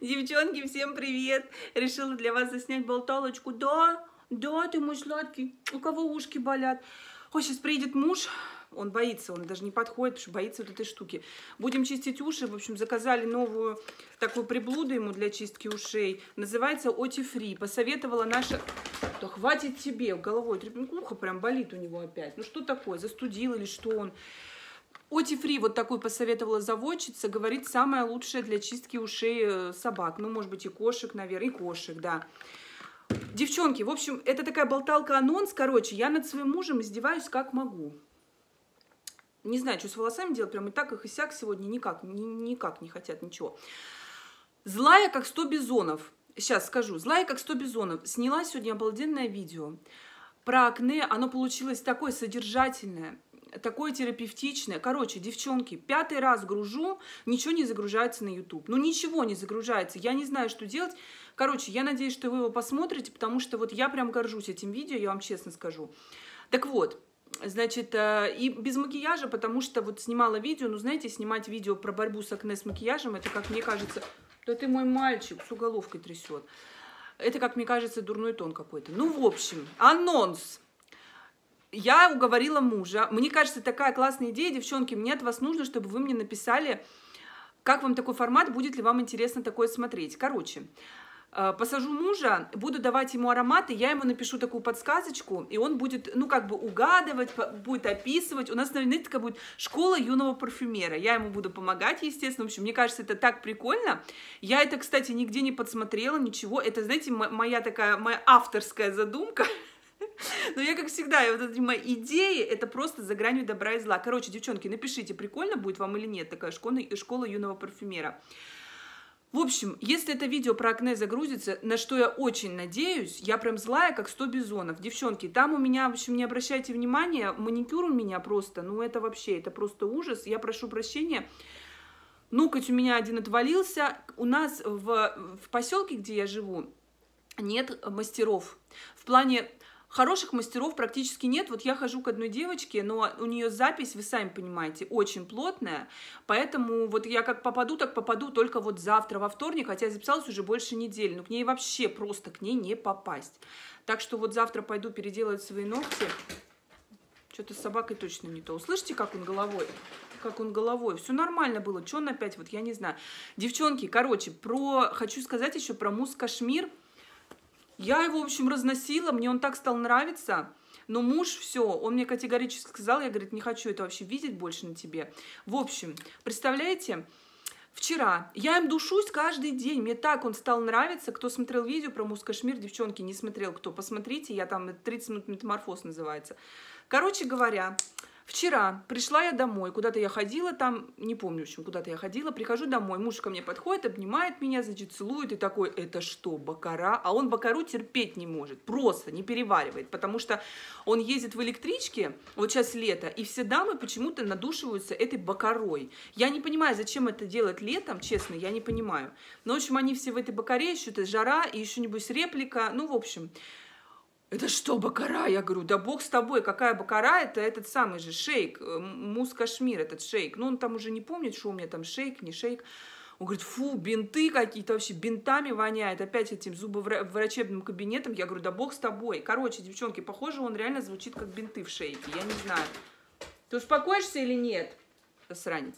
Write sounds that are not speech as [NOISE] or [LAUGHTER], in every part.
Девчонки, всем привет! Решила для вас заснять болталочку. Да, да, ты мой сладкий. У кого ушки болят? Ой, сейчас приедет муж, он боится, он даже не подходит, потому что боится вот этой штуки. Будем чистить уши. В общем, заказали новую такую приблуду ему для чистки ушей. Называется Отифри. Посоветовала наша... Да хватит тебе, головой. Ухо прям болит у него опять. Ну что такое, застудил или что он? Отифри вот такой посоветовала заводчица, говорит, самое лучшее для чистки ушей э, собак. Ну, может быть, и кошек, наверное, и кошек, да. Девчонки, в общем, это такая болталка-анонс, короче, я над своим мужем издеваюсь как могу. Не знаю, что с волосами делать, прям и так их и сяк сегодня никак, ни, никак не хотят ничего. Злая, как сто бизонов. Сейчас скажу. Злая, как сто бизонов. Сняла сегодня обалденное видео про акне. Оно получилось такое содержательное такое терапевтичное. Короче, девчонки, пятый раз гружу, ничего не загружается на YouTube. Ну, ничего не загружается. Я не знаю, что делать. Короче, я надеюсь, что вы его посмотрите, потому что вот я прям горжусь этим видео, я вам честно скажу. Так вот, Значит, э, и без макияжа, потому что вот снимала видео, ну, знаете, снимать видео про борьбу с акне с макияжем, это, как мне кажется, да ты мой мальчик, с уголовкой трясет. Это, как мне кажется, дурной тон какой-то. Ну, в общем, анонс я уговорила мужа. Мне кажется, такая классная идея, девчонки. Мне от вас нужно, чтобы вы мне написали, как вам такой формат, будет ли вам интересно такое смотреть. Короче, э, посажу мужа, буду давать ему ароматы, я ему напишу такую подсказочку, и он будет, ну, как бы угадывать, будет описывать. У нас, наверное, такая будет школа юного парфюмера. Я ему буду помогать, естественно. В общем, мне кажется, это так прикольно. Я это, кстати, нигде не подсмотрела, ничего. Это, знаете, моя такая, моя авторская задумка. [LAUGHS] Но я, как всегда, вот эти мои идеи, это просто за гранью добра и зла. Короче, девчонки, напишите, прикольно будет вам или нет такая школа, школа юного парфюмера. В общем, если это видео про акне загрузится, на что я очень надеюсь, я прям злая, как 100 бизонов. Девчонки, там у меня, в общем, не обращайте внимания, маникюр у меня просто, ну это вообще, это просто ужас. Я прошу прощения. Ноготь у меня один отвалился. У нас в, в поселке, где я живу, нет мастеров. В плане Хороших мастеров практически нет. Вот я хожу к одной девочке, но у нее запись, вы сами понимаете, очень плотная. Поэтому вот я как попаду, так попаду только вот завтра, во вторник, хотя я записалась уже больше недели. Но к ней вообще просто к ней не попасть. Так что вот завтра пойду переделать свои ногти. Что-то с собакой точно не то. Услышите, как он головой? как он головой. Все нормально было. Что он опять? Вот я не знаю. Девчонки, короче, про... хочу сказать еще про мусс Кашмир. Я его, в общем, разносила, мне он так стал нравиться. Но муж, все, он мне категорически сказал, я, говорит, не хочу это вообще видеть больше на тебе. В общем, представляете, Вчера я им душусь каждый день. Мне так он стал нравиться. Кто смотрел видео про Мускашмир, девчонки, не смотрел, кто, посмотрите. Я там 30 минут метаморфоз называется. Короче говоря, Вчера пришла я домой, куда-то я ходила там, не помню, в общем, куда-то я ходила, прихожу домой, муж ко мне подходит, обнимает меня, значит, целует и такой, это что, бакара? А он бакару терпеть не может, просто не переваривает, потому что он ездит в электричке, вот сейчас лето, и все дамы почему-то надушиваются этой бакарой. Я не понимаю, зачем это делать летом, честно, я не понимаю. Но, в общем, они все в этой бакаре, еще это жара, и еще, небось, реплика, ну, в общем это что, бакара? Я говорю, да бог с тобой, какая бакара? Это этот самый же шейк, э, мус Кашмир, этот шейк. Ну, он там уже не помнит, что у меня там шейк, не шейк. Он говорит, фу, бинты какие-то вообще, бинтами воняет, опять этим зубоврачебным кабинетом. Я говорю, да бог с тобой. Короче, девчонки, похоже, он реально звучит как бинты в шейке, я не знаю. Ты успокоишься или нет, сранец?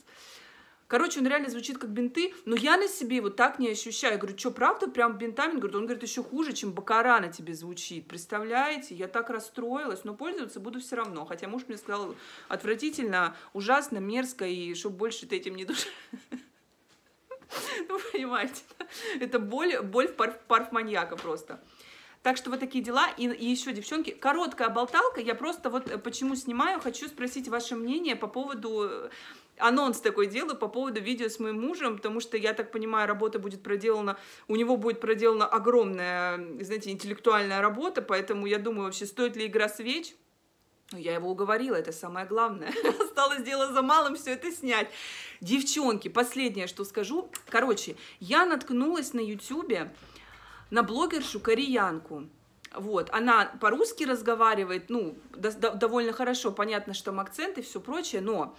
Короче, он реально звучит как бинты, но я на себе вот так не ощущаю. Я говорю, что, правда, прям бинтами? Он говорит, он говорит, еще хуже, чем бакара на тебе звучит. Представляете? Я так расстроилась, но пользоваться буду все равно. Хотя муж мне сказал, отвратительно, ужасно, мерзко, и чтобы больше ты этим не душ... Ну, понимаете, это боль, боль парфманьяка просто. Так что вот такие дела. И, и еще, девчонки, короткая болталка. Я просто вот э, почему снимаю, хочу спросить ваше мнение по поводу э, анонс такой делаю по поводу видео с моим мужем, потому что, я так понимаю, работа будет проделана, у него будет проделана огромная, знаете, интеллектуальная работа, поэтому я думаю, вообще, стоит ли игра свеч? Ну, я его уговорила, это самое главное. [LAUGHS] Осталось дело за малым все это снять. Девчонки, последнее, что скажу. Короче, я наткнулась на ютюбе на блогершу кореянку. Вот, она по-русски разговаривает, ну, до довольно хорошо, понятно, что там акцент и все прочее, но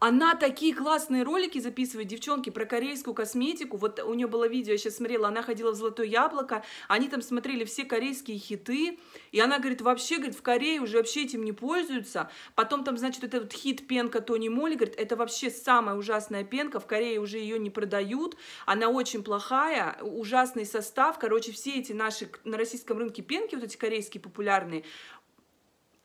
Она такие классные ролики записывает, девчонки, про корейскую косметику. Вот у нее было видео, я сейчас смотрела, она ходила в Золотое Яблоко, они там смотрели все корейские хиты, и она говорит, вообще, говорит, в Корее уже вообще этим не пользуются. Потом там, значит, это вот хит пенка Тони Моли, говорит, это вообще самая ужасная пенка, в Корее уже ее не продают, она очень плохая, ужасный состав, короче, все эти наши на российском рынке пенки, вот эти корейские популярные,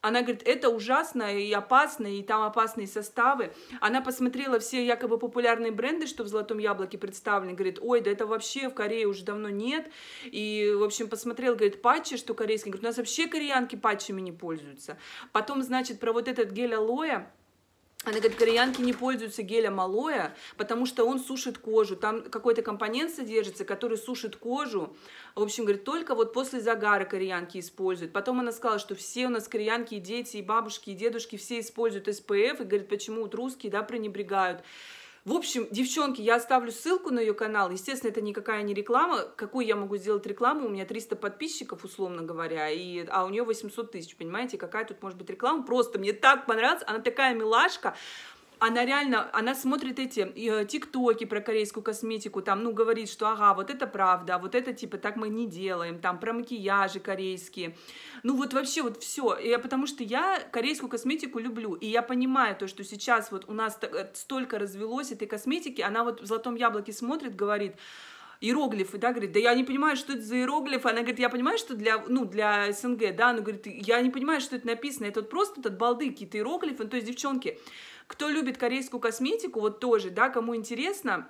она говорит, это ужасно и опасно, и там опасные составы. Она посмотрела все якобы популярные бренды, что в «Золотом яблоке» представлены. Говорит, ой, да это вообще в Корее уже давно нет. И, в общем, посмотрела, говорит, патчи, что корейские. Говорит, у нас вообще кореянки патчами не пользуются. Потом, значит, про вот этот гель алоэ, она говорит, кореянки не пользуются гелем алоэ, потому что он сушит кожу. Там какой-то компонент содержится, который сушит кожу. В общем, говорит, только вот после загара кореянки используют. Потом она сказала, что все у нас кореянки, и дети, и бабушки, и дедушки, все используют SPF. И говорит, почему вот русские, да, пренебрегают. В общем, девчонки, я оставлю ссылку на ее канал. Естественно, это никакая не реклама. Какую я могу сделать рекламу? У меня 300 подписчиков, условно говоря, и, а у нее 800 тысяч, понимаете? Какая тут может быть реклама? Просто мне так понравилось. Она такая милашка она реально, она смотрит эти э, тиктоки про корейскую косметику, там, ну, говорит, что, ага, вот это правда, вот это, типа, так мы не делаем, там, про макияжи корейские. Ну, вот вообще вот все. И, потому что я корейскую косметику люблю, и я понимаю то, что сейчас вот у нас э, столько развелось этой косметики, она вот в «Золотом яблоке» смотрит, говорит, иероглифы, да, говорит, да я не понимаю, что это за иероглифы, она говорит, я понимаю, что для, ну, для СНГ, да, она говорит, я не понимаю, что это написано, это вот просто от балды какие-то иероглифы, ну, то есть, девчонки, кто любит корейскую косметику, вот тоже, да, кому интересно,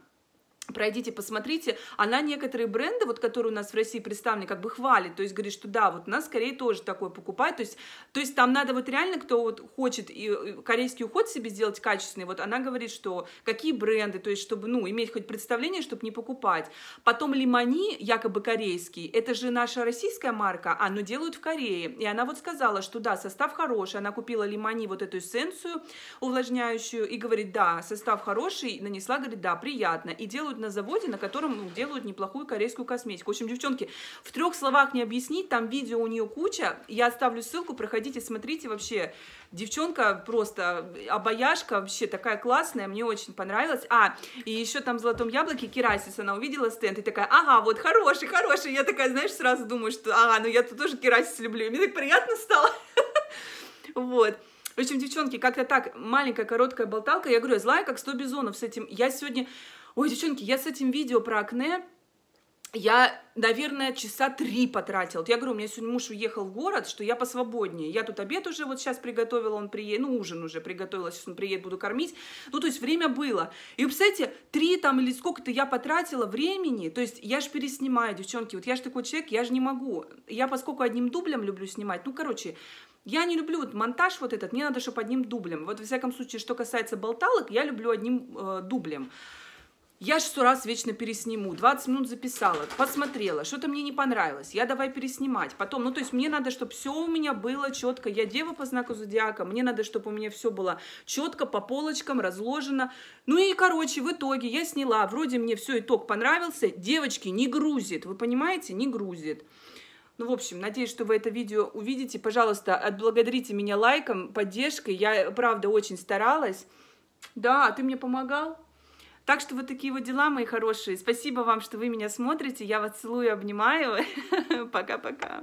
Пройдите, посмотрите, она некоторые бренды, вот которые у нас в России представлены, как бы хвалит, то есть говорит, что да, вот нас скорее тоже такое покупает, то есть, то есть там надо вот реально, кто вот хочет и корейский уход себе сделать качественный, вот она говорит, что какие бренды, то есть чтобы, ну, иметь хоть представление, чтобы не покупать. Потом Лимани, якобы корейский, это же наша российская марка, а, но делают в Корее, и она вот сказала, что да, состав хороший, она купила Лимани вот эту эссенцию увлажняющую, и говорит, да, состав хороший, нанесла, говорит, да, приятно, и делают делают на заводе, на котором ну, делают неплохую корейскую косметику. В общем, девчонки, в трех словах не объяснить, там видео у нее куча, я оставлю ссылку, проходите, смотрите, вообще, девчонка просто обаяшка, вообще такая классная, мне очень понравилась. А, и еще там в «Золотом яблоке» Керасис, она увидела стенд и такая, ага, вот хороший, хороший, я такая, знаешь, сразу думаю, что, ага, ну я тут тоже Керасис люблю, и мне так приятно стало. [LAUGHS] Вот. В общем, девчонки, как-то так, маленькая короткая болталка, я говорю, я злая, как 100 бизонов с этим. Я сегодня Ой, девчонки, я с этим видео про акне, я, наверное, часа три потратила. Я говорю, у меня сегодня муж уехал в город, что я посвободнее. Я тут обед уже вот сейчас приготовила, он приедет, ну, ужин уже приготовила, сейчас он приедет, буду кормить. Ну, то есть время было. И, представляете, три там или сколько-то я потратила времени, то есть я же переснимаю, девчонки, вот я же такой человек, я же не могу. Я, поскольку одним дублем люблю снимать, ну, короче, я не люблю вот монтаж вот этот, мне надо, чтобы одним дублем. Вот, во всяком случае, что касается болталок, я люблю одним э, дублем. Я же сто раз вечно пересниму. 20 минут записала, посмотрела, что-то мне не понравилось. Я давай переснимать. Потом, ну, то есть мне надо, чтобы все у меня было четко. Я дева по знаку зодиака. Мне надо, чтобы у меня все было четко по полочкам разложено. Ну и, короче, в итоге я сняла. Вроде мне все итог понравился. Девочки, не грузит. Вы понимаете? Не грузит. Ну, в общем, надеюсь, что вы это видео увидите. Пожалуйста, отблагодарите меня лайком, поддержкой. Я, правда, очень старалась. Да, ты мне помогал? Так что вот такие вот дела, мои хорошие. Спасибо вам, что вы меня смотрите. Я вас целую, обнимаю. [LAUGHS] Пока-пока.